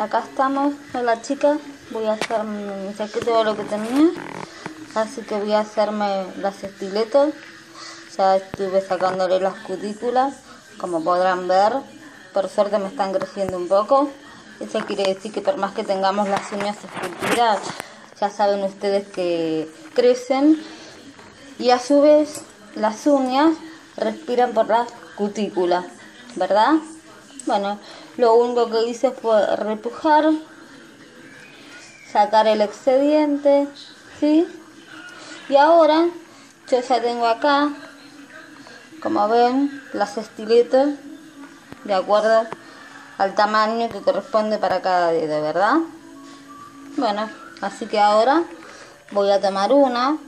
acá estamos, hola chicas, voy a hacer, saqué todo lo que tenía, así que voy a hacerme las estiletos, ya estuve sacándole las cutículas, como podrán ver, por suerte me están creciendo un poco, eso quiere decir que por más que tengamos las uñas esculpidas, ya saben ustedes que crecen, y a su vez las uñas respiran por las cutículas, ¿verdad? Bueno, lo único que hice fue repujar, sacar el excediente, ¿sí? Y ahora yo ya tengo acá, como ven, las estiletas de acuerdo al tamaño que corresponde para cada dedo, ¿verdad? Bueno, así que ahora voy a tomar una.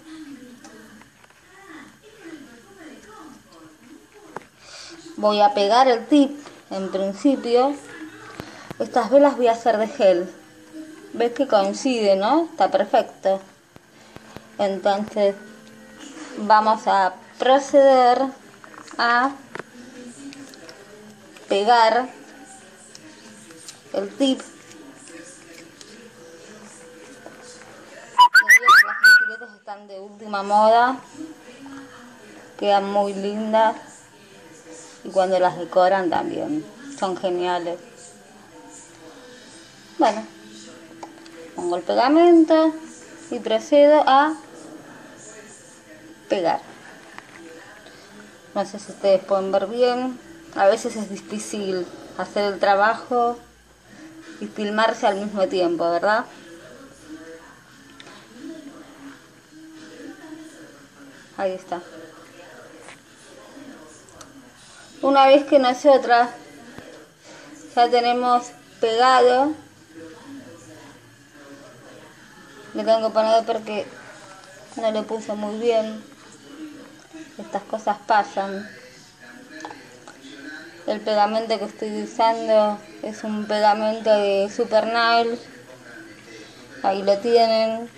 Voy a pegar el tip en principio, estas velas voy a hacer de gel. ¿Ves que coincide, no? Está perfecto. Entonces, vamos a proceder a pegar el tip. Las están de última moda, quedan muy lindas cuando las decoran también. Son geniales. Bueno pongo el pegamento y procedo a pegar. No sé si ustedes pueden ver bien. A veces es difícil hacer el trabajo y filmarse al mismo tiempo verdad ahí está una vez que nosotras ya tenemos pegado. Le tengo poner porque no le puse muy bien. Estas cosas pasan. El pegamento que estoy usando es un pegamento de Super Nail ahí lo tienen.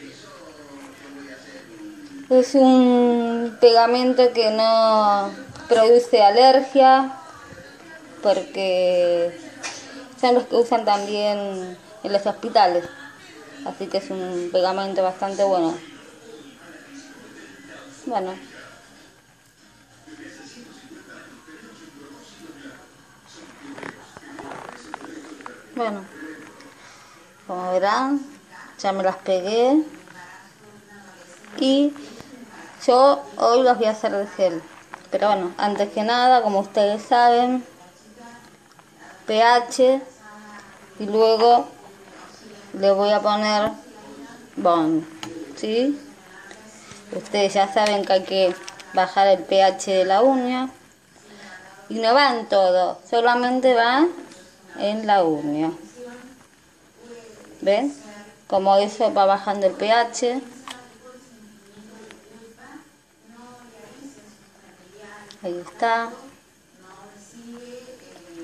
Es un pegamento que no produce alergia porque son los que usan también en los hospitales. Así que es un pegamento bastante bueno. Bueno. Bueno. Como verán ya me las pegué. Y yo hoy las voy a hacer de gel pero bueno, antes que nada, como ustedes saben, pH y luego le voy a poner bond, ¿sí? Ustedes ya saben que hay que bajar el pH de la uña y no va en todo, solamente va en la uña. ¿Ven? Como eso va bajando el pH. Ahí está.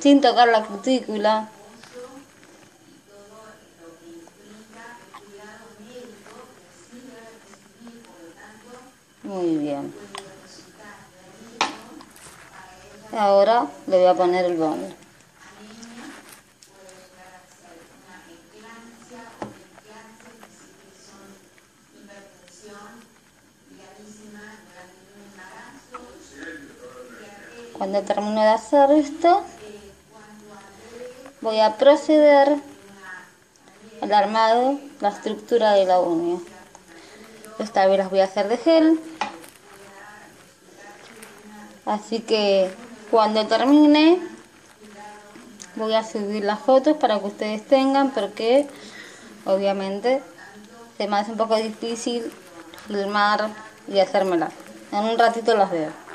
Sin tocar la cutícula. Muy bien. Ahora le voy a poner el bond. Cuando termino de hacer esto, voy a proceder al armado, la estructura de la uña. Esta vez las voy a hacer de gel. Así que cuando termine, voy a subir las fotos para que ustedes tengan, porque obviamente se me hace un poco difícil filmar y hacérmelas. En un ratito las veo.